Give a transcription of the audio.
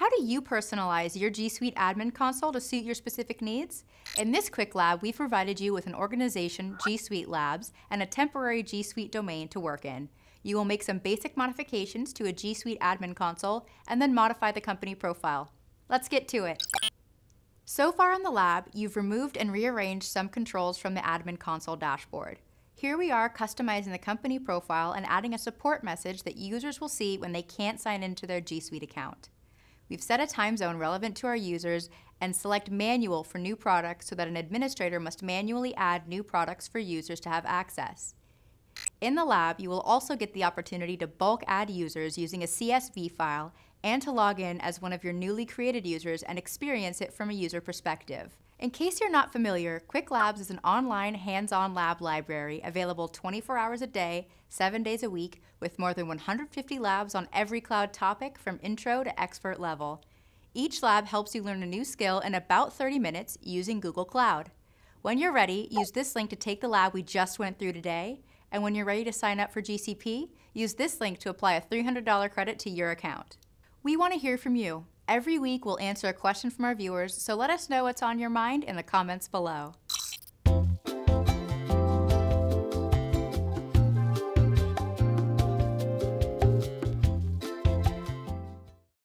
How do you personalize your G Suite admin console to suit your specific needs? In this quick lab, we've provided you with an organization, G Suite Labs, and a temporary G Suite domain to work in. You will make some basic modifications to a G Suite admin console and then modify the company profile. Let's get to it. So far in the lab, you've removed and rearranged some controls from the admin console dashboard. Here we are customizing the company profile and adding a support message that users will see when they can't sign into their G Suite account. We've set a time zone relevant to our users and select manual for new products so that an administrator must manually add new products for users to have access. In the lab, you will also get the opportunity to bulk add users using a CSV file and to log in as one of your newly created users and experience it from a user perspective. In case you're not familiar, Qwiklabs is an online hands-on lab library available 24 hours a day, 7 days a week, with more than 150 labs on every cloud topic from intro to expert level. Each lab helps you learn a new skill in about 30 minutes using Google Cloud. When you're ready, use this link to take the lab we just went through today, and when you're ready to sign up for GCP, use this link to apply a $300 credit to your account. We want to hear from you. Every week, we'll answer a question from our viewers, so let us know what's on your mind in the comments below.